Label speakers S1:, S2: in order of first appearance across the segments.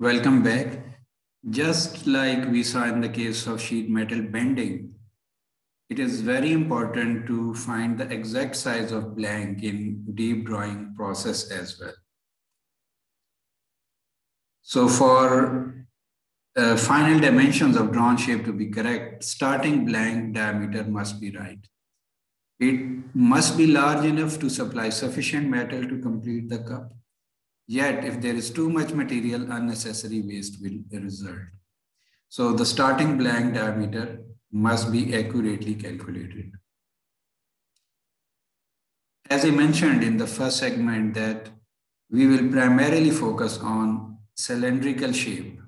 S1: Welcome back. Just like we saw in the case of sheet metal bending, it is very important to find the exact size of blank in deep drawing process as well. So for uh, final dimensions of drawn shape to be correct, starting blank diameter must be right. It must be large enough to supply sufficient metal to complete the cup Yet, if there is too much material, unnecessary waste will result. So the starting blank diameter must be accurately calculated. As I mentioned in the first segment that we will primarily focus on cylindrical shape,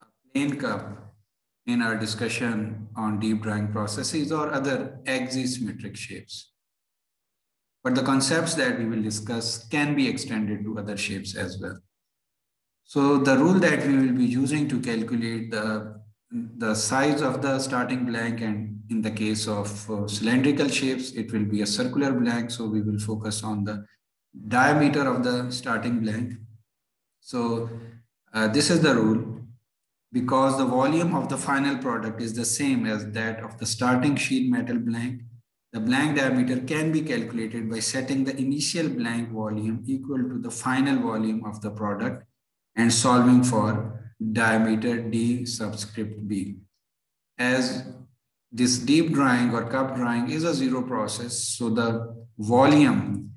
S1: a plain cup in our discussion on deep drawing processes or other axisymmetric shapes. But the concepts that we will discuss can be extended to other shapes as well. So the rule that we will be using to calculate the, the size of the starting blank and in the case of uh, cylindrical shapes, it will be a circular blank. So we will focus on the diameter of the starting blank. So uh, this is the rule because the volume of the final product is the same as that of the starting sheet metal blank the blank diameter can be calculated by setting the initial blank volume equal to the final volume of the product and solving for diameter D subscript B. As this deep drawing or cup drawing is a zero process, so the volume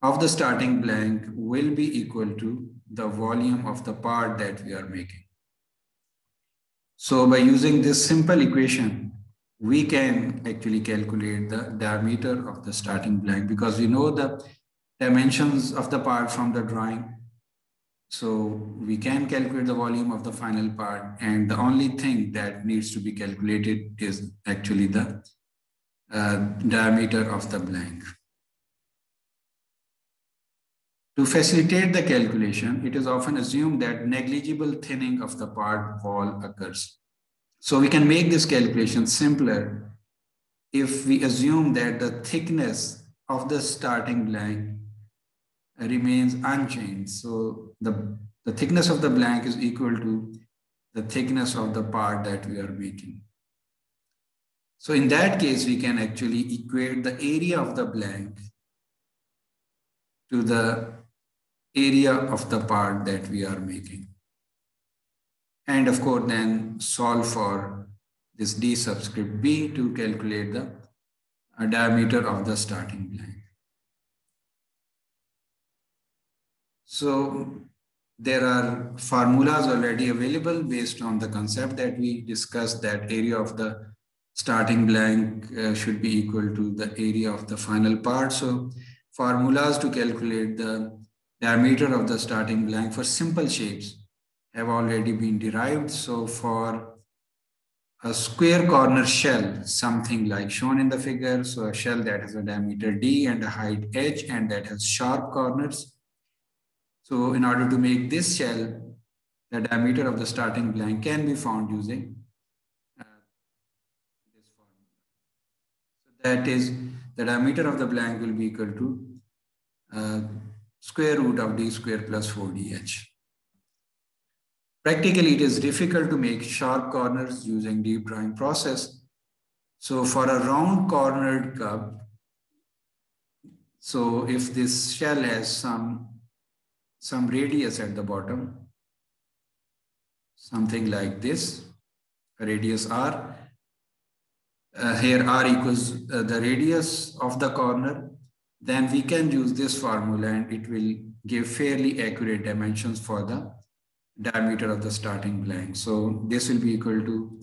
S1: of the starting blank will be equal to the volume of the part that we are making. So by using this simple equation, we can actually calculate the diameter of the starting blank because we know the dimensions of the part from the drawing. So we can calculate the volume of the final part and the only thing that needs to be calculated is actually the uh, diameter of the blank. To facilitate the calculation, it is often assumed that negligible thinning of the part wall occurs. So we can make this calculation simpler if we assume that the thickness of the starting blank remains unchanged. So the, the thickness of the blank is equal to the thickness of the part that we are making. So in that case, we can actually equate the area of the blank to the area of the part that we are making. And of course, then solve for this d subscript b to calculate the uh, diameter of the starting blank. So there are formulas already available based on the concept that we discussed that area of the starting blank uh, should be equal to the area of the final part. So formulas to calculate the diameter of the starting blank for simple shapes have already been derived. So for a square corner shell, something like shown in the figure, so a shell that has a diameter d and a height h and that has sharp corners. So in order to make this shell, the diameter of the starting blank can be found using uh, this formula. So that is the diameter of the blank will be equal to uh, square root of d square plus 4dh. Practically, it is difficult to make sharp corners using deep drawing process. So for a round cornered cup, so if this shell has some, some radius at the bottom, something like this, radius r, uh, here r equals uh, the radius of the corner, then we can use this formula and it will give fairly accurate dimensions for the diameter of the starting blank. So this will be equal to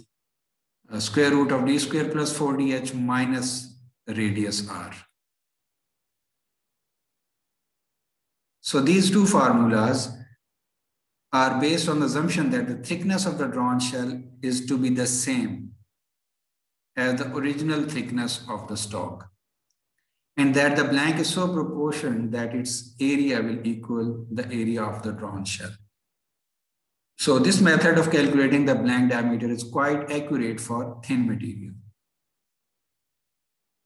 S1: uh, square root of d square plus 4dh minus radius r. So these two formulas are based on the assumption that the thickness of the drawn shell is to be the same as the original thickness of the stock and that the blank is so proportioned that its area will equal the area of the drawn shell. So this method of calculating the blank diameter is quite accurate for thin material.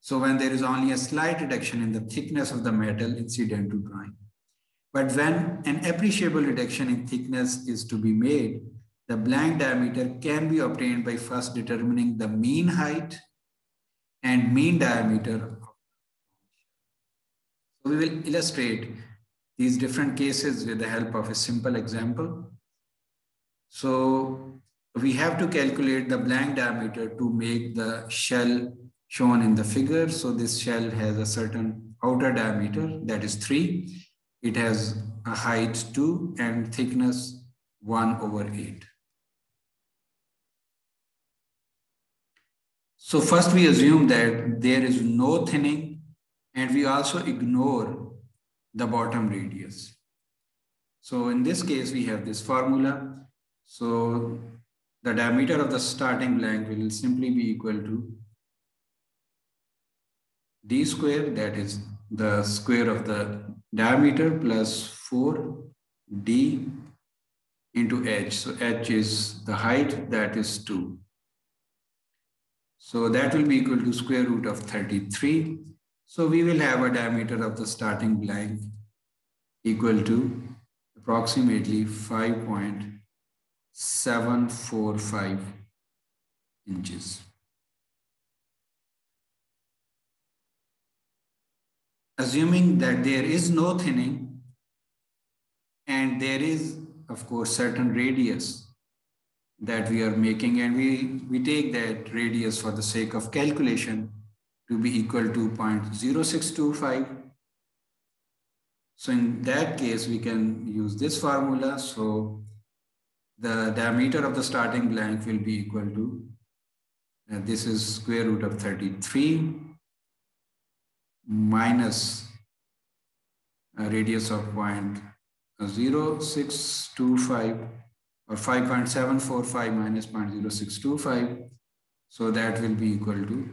S1: So when there is only a slight reduction in the thickness of the metal incident to drawing. But when an appreciable reduction in thickness is to be made, the blank diameter can be obtained by first determining the mean height and mean diameter. So we will illustrate these different cases with the help of a simple example. So we have to calculate the blank diameter to make the shell shown in the figure. So this shell has a certain outer diameter that is 3. It has a height 2 and thickness 1 over 8. So first we assume that there is no thinning and we also ignore the bottom radius. So in this case, we have this formula. So the diameter of the starting blank will simply be equal to d square, that is the square of the diameter plus 4d into h. So h is the height, that is 2. So that will be equal to square root of 33. So we will have a diameter of the starting blank equal to approximately 5.745 inches. assuming that there is no thinning and there is, of course, certain radius that we are making and we, we take that radius for the sake of calculation to be equal to 0.0625. So in that case, we can use this formula. So the diameter of the starting blank will be equal to, this is square root of 33 minus a radius of point 0.0625 or 5.745 minus 0.0625. So that will be equal to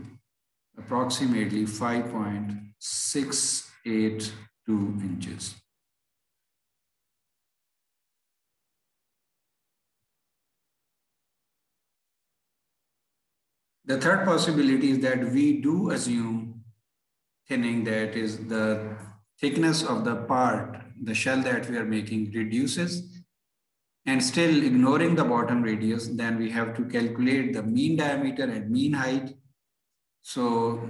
S1: approximately 5.682 inches. The third possibility is that we do assume thinning that is the thickness of the part, the shell that we are making reduces and still ignoring the bottom radius, then we have to calculate the mean diameter and mean height. So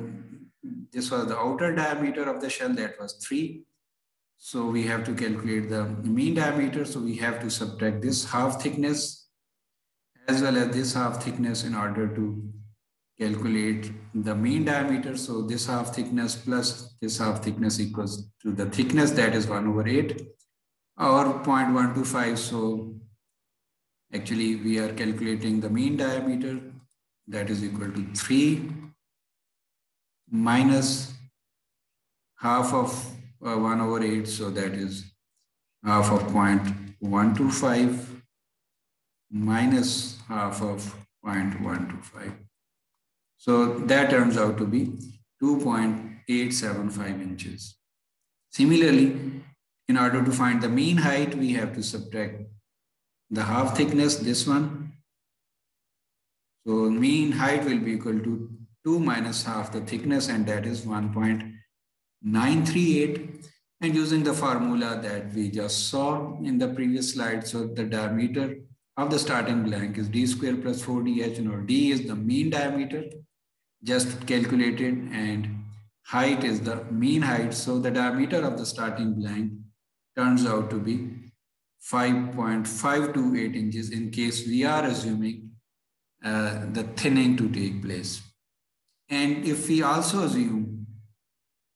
S1: this was the outer diameter of the shell that was three. So we have to calculate the mean diameter. So we have to subtract this half thickness as well as this half thickness in order to calculate the mean diameter. So this half thickness plus this half thickness equals to the thickness that is 1 over 8 or 0.125. So actually we are calculating the mean diameter that is equal to 3 minus half of uh, 1 over 8. So that is half of 0.125 minus half of 0.125. So that turns out to be 2.875 inches. Similarly, in order to find the mean height, we have to subtract the half thickness, this one. So mean height will be equal to 2 minus half the thickness, and that is 1.938. And using the formula that we just saw in the previous slide, so the diameter of the starting blank is d square plus 4dh, and d is the mean diameter just calculated and height is the mean height. So the diameter of the starting blank turns out to be 5.528 inches in case we are assuming uh, the thinning to take place. And if we also assume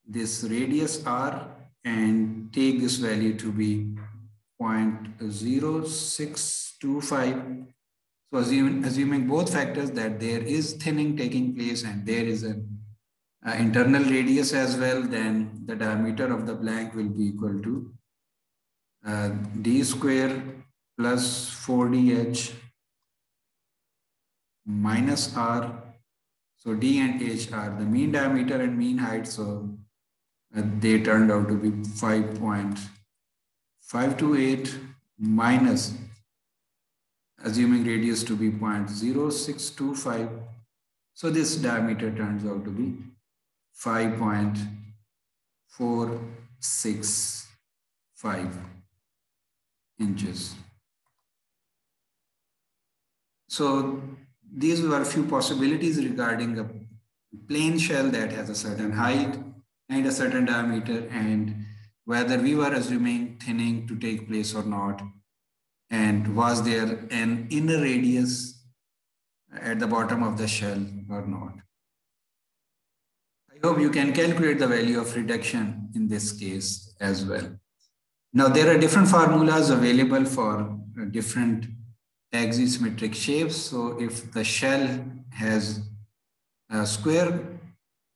S1: this radius r and take this value to be 0.0625 so assuming, assuming both factors that there is thinning taking place and there is an uh, internal radius as well, then the diameter of the blank will be equal to uh, d square plus 4dh minus r. So d and h are the mean diameter and mean height. So uh, they turned out to be 5.528 minus assuming radius to be 0.0625. So this diameter turns out to be 5.465. inches. So these were a few possibilities regarding a plain shell that has a certain height and a certain diameter and whether we were assuming thinning to take place or not. And was there an inner radius at the bottom of the shell or not? I hope you can calculate the value of reduction in this case as well. Now there are different formulas available for different axisymmetric shapes. So if the shell has a square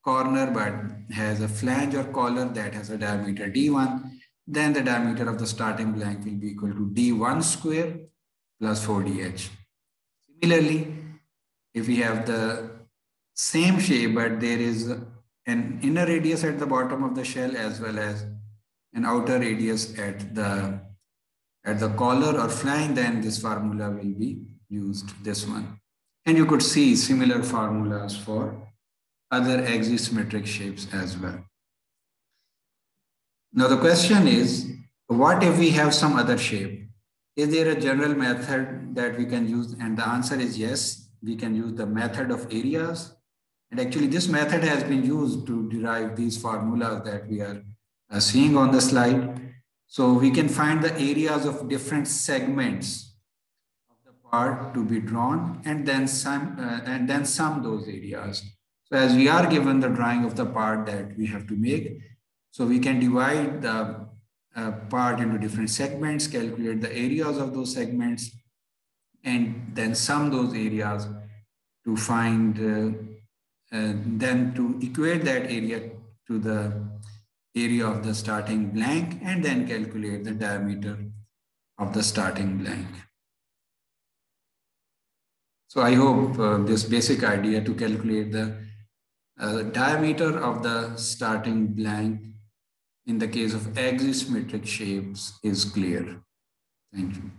S1: corner but has a flange or collar that has a diameter d1, then the diameter of the starting blank will be equal to d1 square plus 4dh. Similarly, if we have the same shape but there is an inner radius at the bottom of the shell as well as an outer radius at the at the collar or flange, then this formula will be used, this one. And you could see similar formulas for other axisymmetric shapes as well. Now the question is, what if we have some other shape? Is there a general method that we can use? And the answer is yes, we can use the method of areas. And actually this method has been used to derive these formulas that we are uh, seeing on the slide. So we can find the areas of different segments of the part to be drawn and then sum, uh, and then sum those areas. So as we are given the drawing of the part that we have to make, so we can divide the uh, part into different segments, calculate the areas of those segments, and then sum those areas to find, uh, uh, then to equate that area to the area of the starting blank and then calculate the diameter of the starting blank. So I hope uh, this basic idea to calculate the uh, diameter of the starting blank in the case of axisymmetric shapes is clear. Thank you.